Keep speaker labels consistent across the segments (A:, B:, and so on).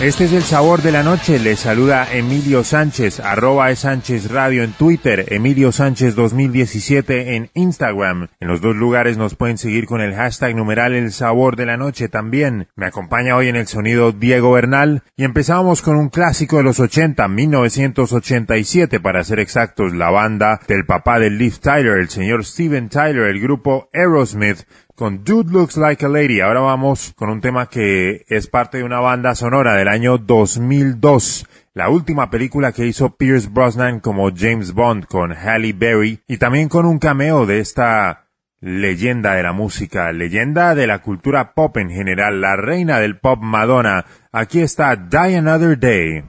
A: Este es el sabor de la noche. Les saluda Emilio Sánchez, arroba Sánchez Radio en Twitter, Emilio Sánchez 2017 en Instagram. En los dos lugares nos pueden seguir con el hashtag numeral el sabor de la noche también. Me acompaña hoy en el sonido Diego Bernal y empezamos con un clásico de los 80, 1987 para ser exactos, la banda del papá de Liv Tyler, el señor Steven Tyler, el grupo Aerosmith con Dude Looks Like a Lady. Ahora vamos con un tema que es parte de una banda sonora del año 2002. La última película que hizo Pierce Brosnan como James Bond con Halle Berry y también con un cameo de esta leyenda de la música, leyenda de la cultura pop en general, la reina del pop Madonna. Aquí está Die Another Day.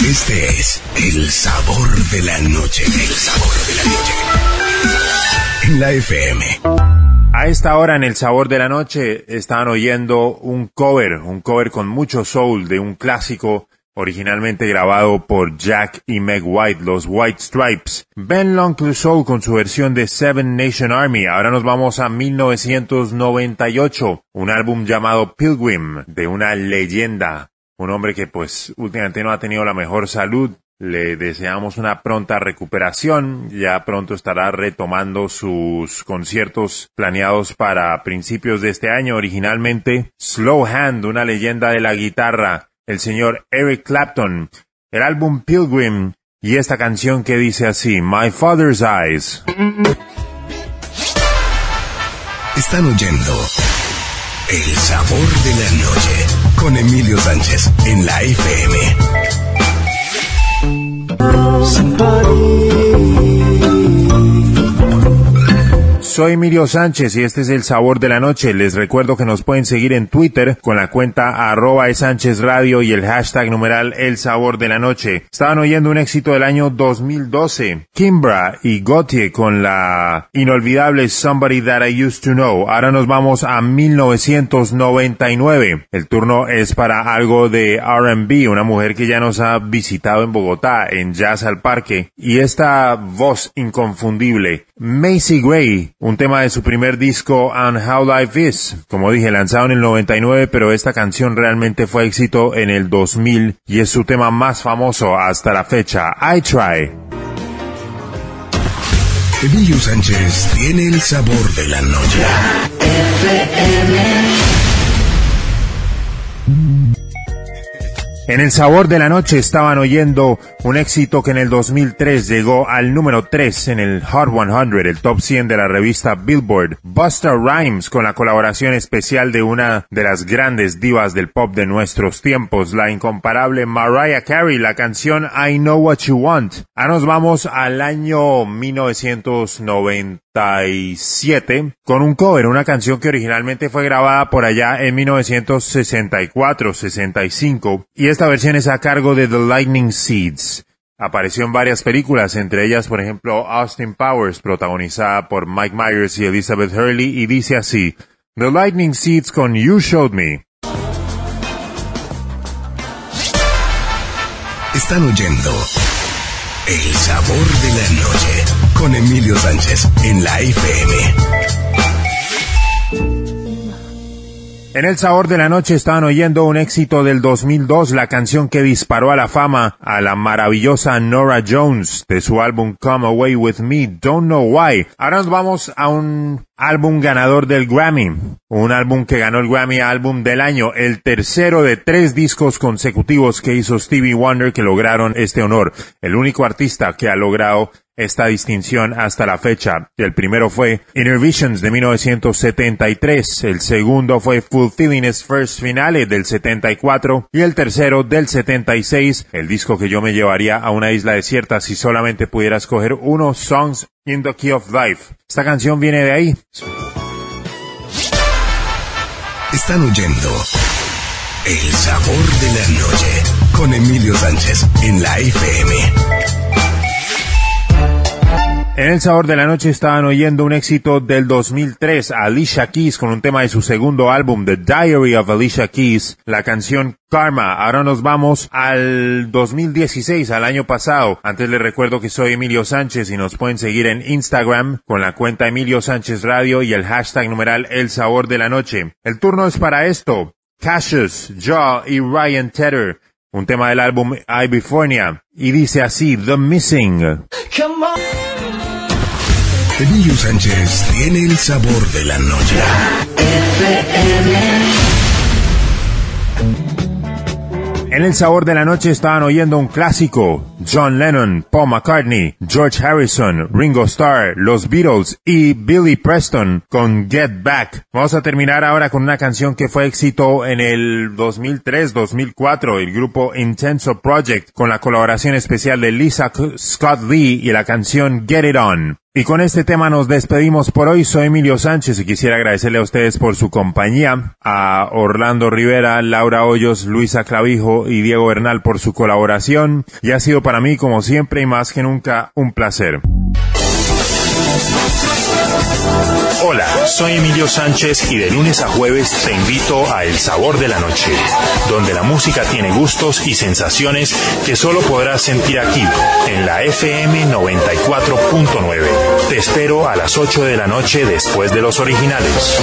B: Este es el sabor de la noche, el sabor de la noche la FM.
A: A esta hora en el sabor de la noche estaban oyendo un cover, un cover con mucho soul de un clásico originalmente grabado por Jack y Meg White, los White Stripes. Ben Long Soul con su versión de Seven Nation Army. Ahora nos vamos a 1998, un álbum llamado Pilgrim, de una leyenda. Un hombre que pues últimamente no ha tenido la mejor salud, le deseamos una pronta recuperación. Ya pronto estará retomando sus conciertos planeados para principios de este año. Originalmente, Slow Hand, una leyenda de la guitarra, el señor Eric Clapton. El álbum Pilgrim y esta canción que dice así, My Father's Eyes.
B: Están oyendo El sabor de la noche con Emilio Sánchez en la FM.
A: Somebody Soy Emilio Sánchez y este es el sabor de la noche. Les recuerdo que nos pueden seguir en Twitter con la cuenta arroba Sánchez Radio y el hashtag numeral El Sabor de la Noche. Estaban oyendo un éxito del año 2012. Kimbra y Gautier con la inolvidable Somebody That I Used to Know. Ahora nos vamos a 1999. El turno es para algo de R&B, una mujer que ya nos ha visitado en Bogotá, en Jazz al Parque. Y esta voz inconfundible, Macy Gray, un tema de su primer disco And How Life Is, como dije, lanzado en el 99, pero esta canción realmente fue éxito en el 2000 y es su tema más famoso hasta la fecha, I Try.
B: Emilio Sánchez tiene el sabor de la noche.
A: En el sabor de la noche estaban oyendo un éxito que en el 2003 llegó al número 3 en el Hot 100, el top 100 de la revista Billboard. Buster Rhymes con la colaboración especial de una de las grandes divas del pop de nuestros tiempos, la incomparable Mariah Carey, la canción I Know What You Want. Ahora nos vamos al año 1997 con un cover, una canción que originalmente fue grabada por allá en 1964-65 y versión es a cargo de The Lightning Seeds. Apareció en varias películas, entre ellas, por ejemplo, Austin Powers, protagonizada por Mike Myers y Elizabeth Hurley, y dice así, The Lightning Seeds con You Showed Me.
B: Están oyendo El sabor de la noche con Emilio Sánchez en la FM.
A: En el sabor de la noche estaban oyendo un éxito del 2002, la canción que disparó a la fama a la maravillosa Nora Jones de su álbum Come Away With Me, Don't Know Why. Ahora nos vamos a un álbum ganador del Grammy, un álbum que ganó el Grammy álbum del año, el tercero de tres discos consecutivos que hizo Stevie Wonder que lograron este honor, el único artista que ha logrado esta distinción hasta la fecha. El primero fue Inner Visions de 1973, el segundo fue Fulfilling His First Finale del 74 y el tercero del 76, el disco que yo me llevaría a una isla desierta si solamente pudiera escoger uno, Songs in the Key of Life. Esta canción viene de ahí.
B: Están oyendo El sabor de la noche con Emilio Sánchez en la FM.
A: En el sabor de la noche estaban oyendo un éxito del 2003, Alicia Keys, con un tema de su segundo álbum, The Diary of Alicia Keys, la canción Karma. Ahora nos vamos al 2016, al año pasado. Antes les recuerdo que soy Emilio Sánchez y nos pueden seguir en Instagram con la cuenta Emilio Sánchez Radio y el hashtag numeral El Sabor de la Noche. El turno es para esto. Cassius, Jaw y Ryan Tedder, un tema del álbum Ibifornia, y dice así, The Missing.
B: Emilio Sánchez tiene el sabor de la noche.
A: En el sabor de la noche estaban oyendo un clásico. John Lennon, Paul McCartney, George Harrison, Ringo Starr, los Beatles y Billy Preston con Get Back. Vamos a terminar ahora con una canción que fue éxito en el 2003-2004, el grupo Intenso Project, con la colaboración especial de Lisa Scott Lee y la canción Get It On. Y con este tema nos despedimos por hoy. Soy Emilio Sánchez y quisiera agradecerle a ustedes por su compañía, a Orlando Rivera, Laura Hoyos, Luisa Clavijo y Diego Bernal por su colaboración. Y ha sido para mí, como siempre y más que nunca, un placer.
C: Hola, soy Emilio Sánchez y de lunes a jueves te invito a El Sabor de la Noche, donde la música tiene gustos y sensaciones que solo podrás sentir aquí, en la FM 94.9. Te espero a las 8 de la noche después de los originales.